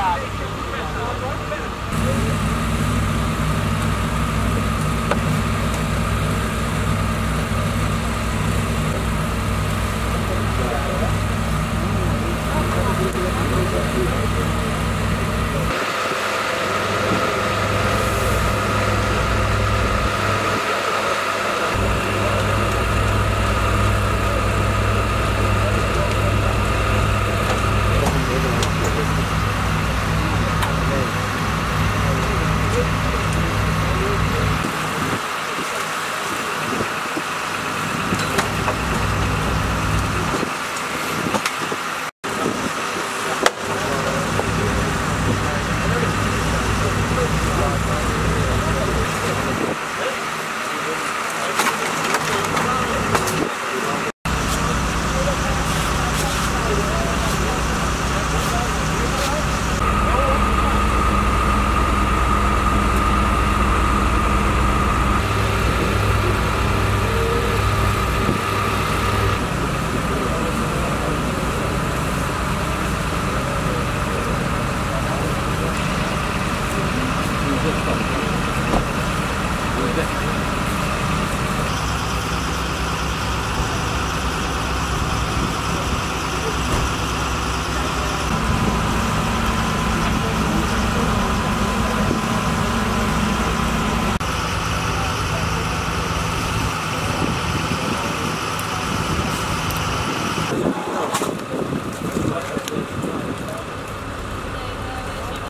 ตา Thank you.